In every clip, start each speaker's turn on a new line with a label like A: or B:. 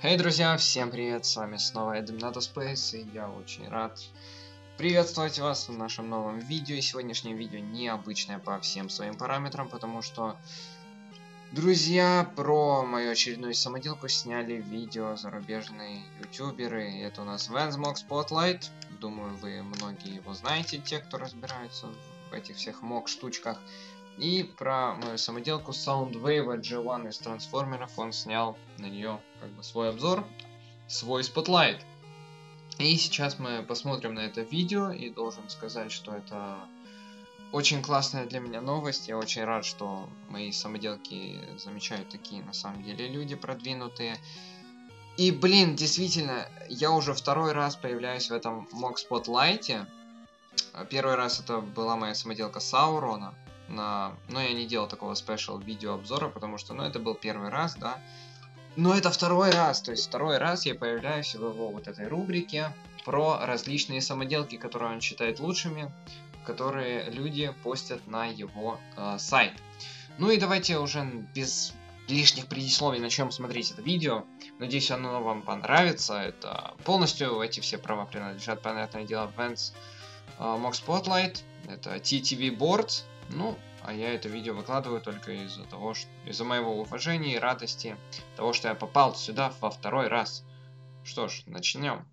A: Эй, друзья, всем привет, с вами снова Эдем Space, и я очень рад приветствовать вас в нашем новом видео. И сегодняшнее видео необычное по всем своим параметрам, потому что друзья про мою очередную самоделку сняли видео зарубежные ютуберы. Это у нас Vansmog Spotlight. Думаю, вы многие его знаете, те, кто разбираются в этих всех мог штучках. И про мою самоделку Soundwave G1 из трансформеров он снял на нее как бы свой обзор, свой спотлайт. И сейчас мы посмотрим на это видео и должен сказать, что это очень классная для меня новость. Я очень рад, что мои самоделки замечают такие на самом деле люди продвинутые. И, блин, действительно, я уже второй раз появляюсь в этом Мог Спотлайте. Первый раз это была моя самоделка Саурона на... Но я не делал такого спешл видеообзора, потому что, ну, это был первый раз, да. Но это второй раз, то есть второй раз я появляюсь в его вот этой рубрике про различные самоделки, которые он считает лучшими, которые люди постят на его э, сайт. Ну и давайте уже без лишних предисловий начнем смотреть это видео. Надеюсь, оно вам понравится. Это полностью эти все права принадлежат, понятное дело, Vans э, Mock Spotlight. Это TTV Boards. Ну, а я это видео выкладываю только из-за того, что из-за моего уважения и радости того, что я попал сюда во второй раз. Что ж, начнем.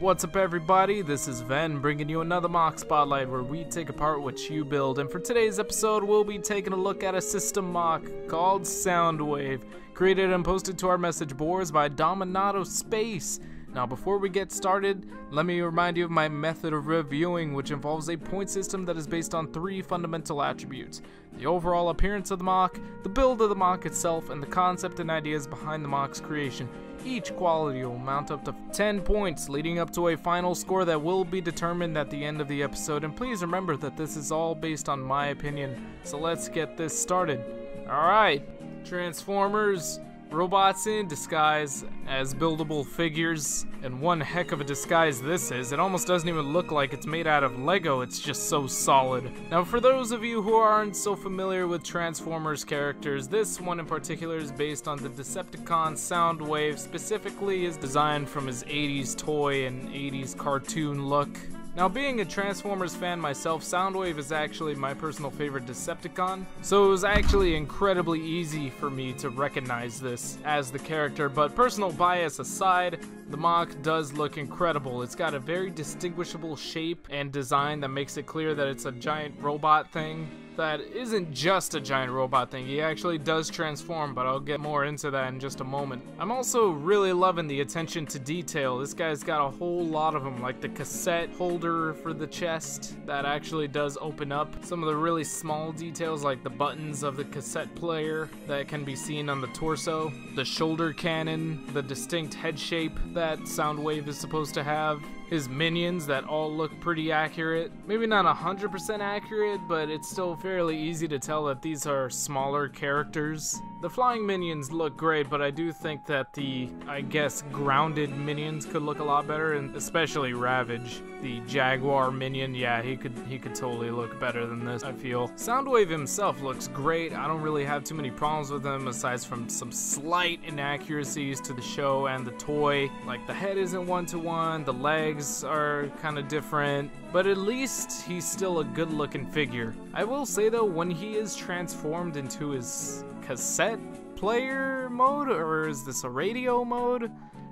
B: What's up, everybody? This is Ven bringing you another MOC spotlight where we take apart what you build. And for today's episode, we'll be taking a look at a system MOC called Soundwave, created and posted to our message boards by Dominato Space. Now, before we get started, let me remind you of my method of reviewing, which involves a point system that is based on three fundamental attributes the overall appearance of the MOC, the build of the MOC itself, and the concept and ideas behind the MOC's creation. Each quality will mount up to 10 points, leading up to a final score that will be determined at the end of the episode. And please remember that this is all based on my opinion. So let's get this started. Alright, Transformers, robots in disguise as buildable figures, and one heck of a disguise this is. It almost doesn't even look like it's made out of Lego, it's just so solid. Now, for those of you who aren't so familiar with Transformers characters, this one in particular is based on the Decepticon Soundwave, specifically is designed from his 80s toy and 80s cartoon look. Now, being a Transformers fan myself, Soundwave is actually my personal favorite Decepticon, so it was actually incredibly easy for me to recognize this as the character, but personal bias aside, the MOC does look incredible. It's got a very distinguishable shape and design that makes it clear that it's a giant robot thing that isn't just a giant robot thing. He actually does transform, but I'll get more into that in just a moment. I'm also really loving the attention to detail. This guy's got a whole lot of them, like the cassette holder for the chest that actually does open up. Some of the really small details, like the buttons of the cassette player that can be seen on the torso, the shoulder cannon, the distinct head shape that Soundwave is supposed to have, his minions that all look pretty accurate. Maybe not 100% accurate, but it's still fairly easy to tell that these are smaller characters. The flying minions look great, but I do think that the, I guess, grounded minions could look a lot better, and especially Ravage, the Jaguar minion. Yeah, he could he could totally look better than this. I feel Soundwave himself looks great. I don't really have too many problems with him, aside from some slight inaccuracies to the show and the toy. Like the head isn't one to one, the legs are kind of different, but at least he's still a good-looking figure. I will say though, when he is transformed into his cassette player mode, or is this a radio mode?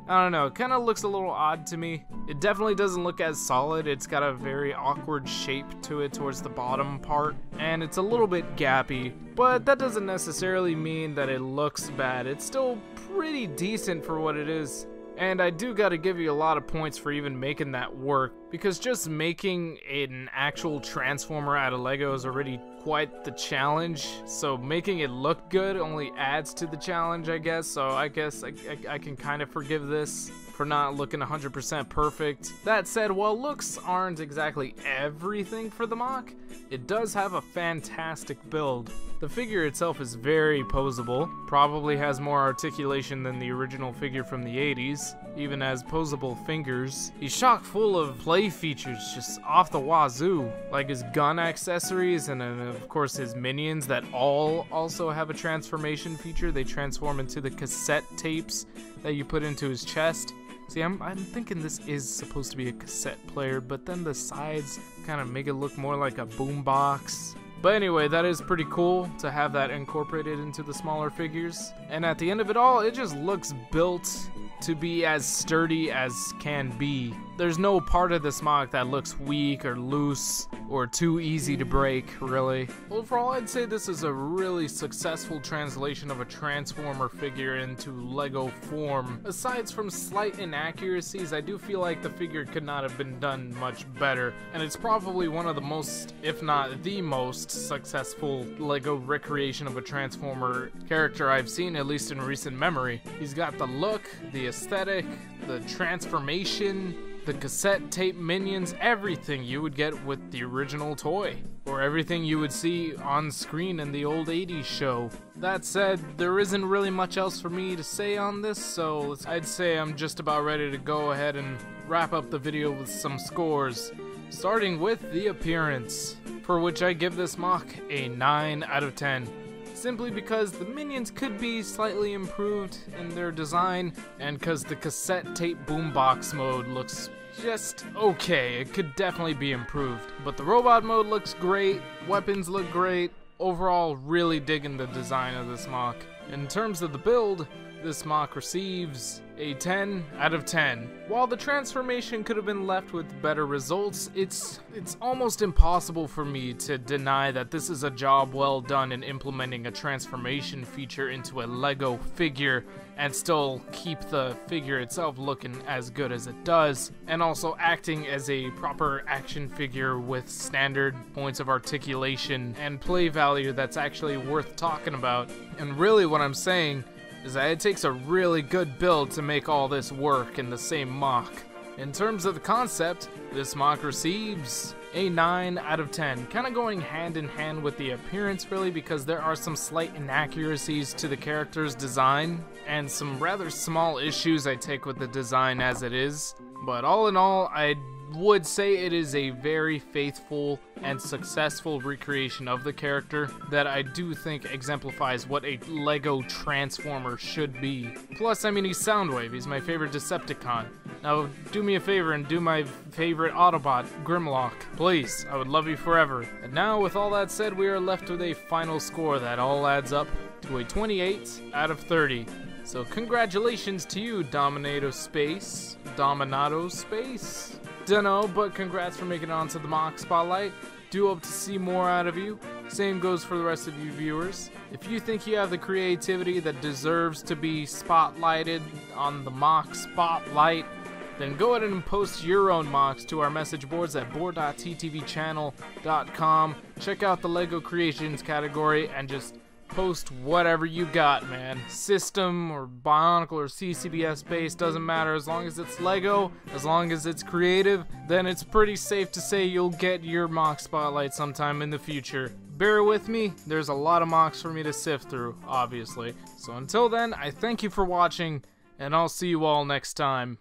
B: I don't know, it kind of looks a little odd to me. It definitely doesn't look as solid, it's got a very awkward shape to it towards the bottom part, and it's a little bit gappy, but that doesn't necessarily mean that it looks bad. It's still pretty decent for what it is. And I do gotta give you a lot of points for even making that work, because just making an actual Transformer out of Lego is already quite the challenge, so making it look good only adds to the challenge, I guess, so I guess I, I, I can kind of forgive this for not looking 100% perfect. That said, while looks aren't exactly everything for the MOC, it does have a fantastic build. The figure itself is very posable, probably has more articulation than the original figure from the 80s, even has posable fingers. He's chock full of play features just off the wazoo, like his gun accessories and then of course his minions that all also have a transformation feature. They transform into the cassette tapes that you put into his chest. See, I'm, I'm thinking this is supposed to be a cassette player, but then the sides kind of make it look more like a boombox. But anyway, that is pretty cool to have that incorporated into the smaller figures. And at the end of it all, it just looks built to be as sturdy as can be. There's no part of this MOC that looks weak or loose or too easy to break, really. Overall, I'd say this is a really successful translation of a Transformer figure into LEGO form. Aside from slight inaccuracies, I do feel like the figure could not have been done much better, and it's probably one of the most, if not the most, successful LEGO recreation of a Transformer character I've seen, at least in recent memory. He's got the look, the aesthetic, the transformation, the cassette tape minions, everything you would get with the original toy, or everything you would see on screen in the old 80s show. That said, there isn't really much else for me to say on this, so I'd say I'm just about ready to go ahead and wrap up the video with some scores, starting with the appearance, for which I give this MOC a 9 out of 10 simply because the minions could be slightly improved in their design, and because the cassette tape boombox mode looks just okay. It could definitely be improved. But the robot mode looks great, weapons look great, overall really digging the design of this MOC. In terms of the build, this MOC receives a 10 out of 10. While the transformation could have been left with better results, it's it's almost impossible for me to deny that this is a job well done in implementing a transformation feature into a Lego figure and still keep the figure itself looking as good as it does, and also acting as a proper action figure with standard points of articulation and play value that's actually worth talking about. And really what I'm saying is that it takes a really good build to make all this work in the same MOC. In terms of the concept, this MOC receives a 9 out of 10, kind of going hand in hand with the appearance really because there are some slight inaccuracies to the character's design and some rather small issues I take with the design as it is. But all in all, I'd would say it is a very faithful and successful recreation of the character that I do think exemplifies what a LEGO Transformer should be. Plus, I mean, he's Soundwave, he's my favorite Decepticon. Now, do me a favor and do my favorite Autobot, Grimlock. Please, I would love you forever. And now, with all that said, we are left with a final score that all adds up to a 28 out of 30. So congratulations to you, Dominato Space. Dominato Space? Dunno, but congrats for making it onto the MOC Spotlight. Do hope to see more out of you. Same goes for the rest of you viewers. If you think you have the creativity that deserves to be spotlighted on the MOC Spotlight, then go ahead and post your own MOCs to our message boards at board.ttvchannel.com. Check out the LEGO Creations category and just post whatever you got, man. System or Bionicle or CCBS based, doesn't matter. As long as it's Lego, as long as it's creative, then it's pretty safe to say you'll get your MOC spotlight sometime in the future. Bear with me, there's a lot of MOCs for me to sift through, obviously. So until then, I thank you for watching, and I'll see you all next time.